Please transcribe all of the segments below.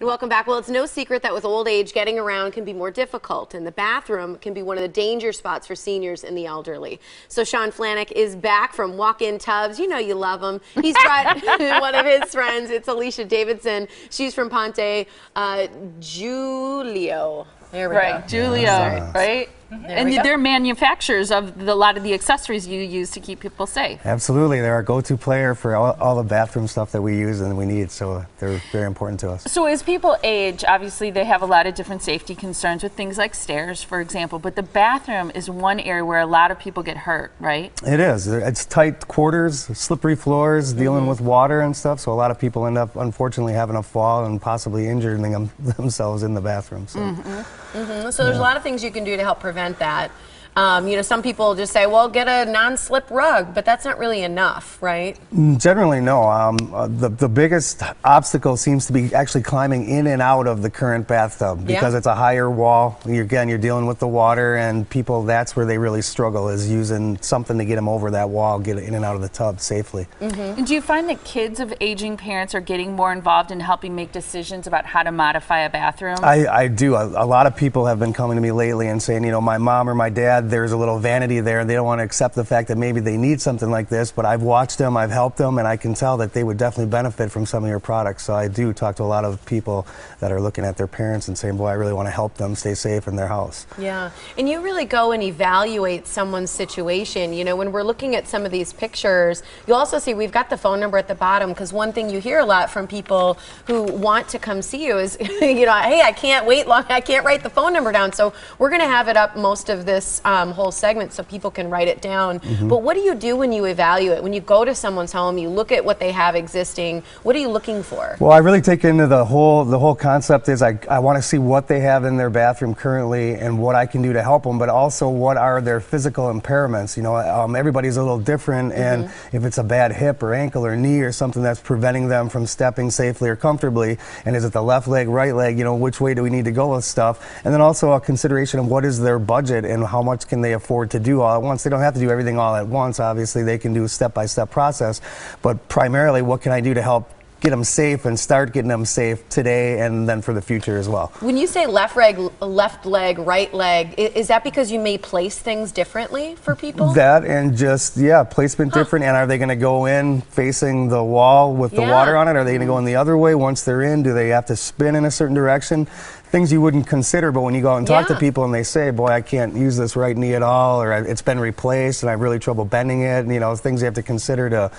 And welcome back. Well, it's no secret that with old age, getting around can be more difficult, and the bathroom can be one of the danger spots for seniors and the elderly. So Sean Flanick is back from walk-in tubs. You know you love him. He's brought one of his friends. It's Alicia Davidson. She's from Ponte. Uh, Giulio. There we go. right, go. Giulio, right? Mm-hmm. and we go. they're manufacturers of the, a lot of the accessories you use to keep people safe. Absolutely, they're our go-to player for all, all the bathroom stuff that we use and we need, so they're very important to us. So as people age, obviously they have a lot of different safety concerns with things like stairs, for example, but the bathroom is one area where a lot of people get hurt, right? It is. It's tight quarters, slippery floors, dealing mm-hmm. with water and stuff. So a lot of people end up, unfortunately, having a fall and possibly injuring them, themselves in the bathroom. So. Mm-hmm. So there's a lot of things you can do to help prevent that. Um, you know, some people just say, well, get a non-slip rug, but that's not really enough, right? Generally, no. Um, uh, the, the biggest obstacle seems to be actually climbing in and out of the current bathtub because Yeah. it's a higher wall. You're, again, you're dealing with the water, and people, that's where they really struggle is using something to get them over that wall, get in and out of the tub safely. And do you find that kids of aging parents are getting more involved in helping make decisions about how to modify a bathroom? I, I do. A, a lot of people have been coming to me lately and saying, you know, my mom or my dad, there's a little vanity there. and They don't want to accept the fact that maybe they need something like this, but I've watched them, I've helped them, and I can tell that they would definitely benefit from some of your products. So I do talk to a lot of people that are looking at their parents and saying, boy, I really want to help them stay safe in their house. Yeah, and you really go and evaluate someone's situation. You know, when we're looking at some of these pictures, you'll also see we've got the phone number at the bottom because one thing you hear a lot from people who want to come see you is, you know, hey, I can't wait long, I can't write the phone number down. So we're going to have it up most of this um, whole segment so people can write it down. But what do you do when you evaluate? When you go to someone's home, you look at what they have existing. What are you looking for? Well, I really take into the whole the whole concept is I, I want to see what they have in their bathroom currently and what I can do to help them, but also what are their physical impairments. You know, um, everybody's a little different, and if it's a bad hip or ankle or knee or something that's preventing them from stepping safely or comfortably, and is it the left leg, right leg? You know, which way do we need to go with stuff? And then also a consideration of what is their budget and how much can they afford to do all at once. They don't have to do everything all at once. Obviously, they can do a step-by-step process, but primarily, what can I do to help? get them safe and start getting them safe today and then for the future as well. When you say left leg, left leg, right leg, is that because you may place things differently for people? That and just yeah, placement different. And are they going to go in facing the wall with the water on it? Are they going to go mm-hmm. in the other way once they're in? Do they have to spin in a certain direction? Things you wouldn't consider, but when you go out and talk to people and they say, "Boy, I can't use this right knee at all," or "It's been replaced and I have really trouble bending it," and, you know, things you have to consider to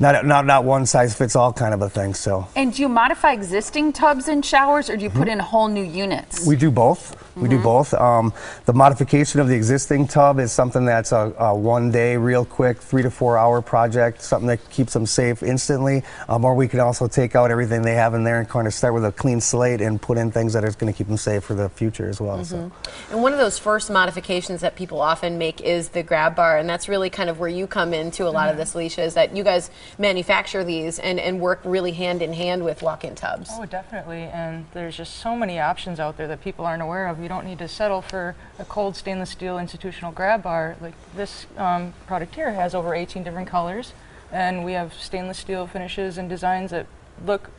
not not not one size fits all kind of a thing. So. and do you modify existing tubs and showers or do you put hmm? in whole new units? We do both. We do both. Um, the modification of the existing tub is something that's a, a one day, real quick, three to four hour project, something that keeps them safe instantly. Um, or we can also take out everything they have in there and kind of start with a clean slate and put in things that are going to keep them safe for the future as well. So. And one of those first modifications that people often make is the grab bar, and that's really kind of where you come into a lot of this, Alicia, is that you guys manufacture these and, and work really hand in hand with walk-in tubs. Oh, definitely. And there's just so many options out there that people aren't aware of. Don't need to settle for a cold stainless steel institutional grab bar. Like this um, product here has over 18 different colors, and we have stainless steel finishes and designs that look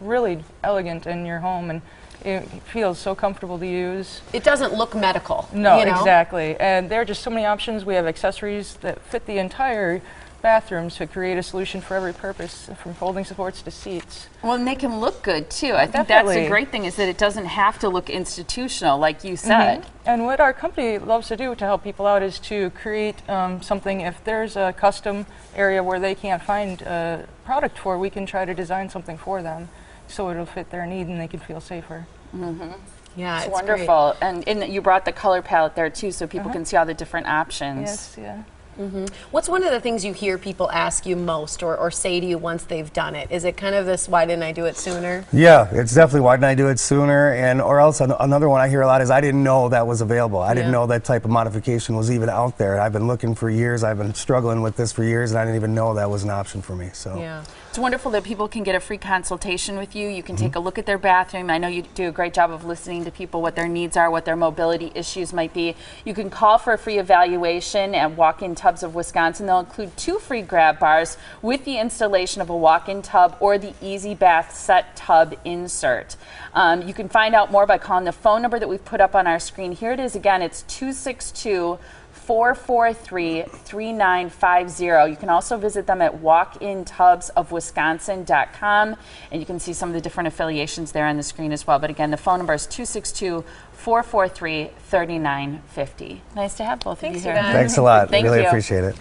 really elegant in your home, and it feels so comfortable to use. It doesn't look medical. No, you know? exactly. And there are just so many options. We have accessories that fit the entire bathroom to create a solution for every purpose, from folding supports to seats. Well, and they can look good too. I think that's a great thing is that it doesn't have to look institutional, like you said. And what our company loves to do to help people out is to create um, something. If there's a custom area where they can't find a product for, we can try to design something for them so it'll fit their need and they can feel safer. Mm-hmm. Yeah, It's it's wonderful. And, and you brought the color palette there too, so people can see all the different options. Yes, yeah. Great. What's one of the things you hear people ask you most or, or say to you once they've done it? Is it kind of this, why didn't I do it sooner? Yeah, it's definitely why didn't I do it sooner? And or else an- another one I hear a lot is I didn't know that was available. I didn't know that type of modification was even out there. I've been looking for years. I've been struggling with this for years, and I didn't even know that was an option for me. So. Yeah. It's wonderful that people can get a free consultation with you. You can take a look at their bathroom. I know you do a great job of listening to people, what their needs are, what their mobility issues might be. You can call for a free evaluation at Walk In Tubs of Wisconsin. They'll include two free grab bars with the installation of a walk in tub or the Easy Bath Set Tub insert. Um, you can find out more by calling the phone number that we've put up on our screen. Here it is again it's 262 443 3950. You can also visit them at walkintubsofwisconsin.com and you can see some of the different affiliations there on the screen as well. But again, the phone number is 262 443 3950. Nice to have both Thanks, of you you here. guys. Thanks a lot. Thank really you. appreciate it.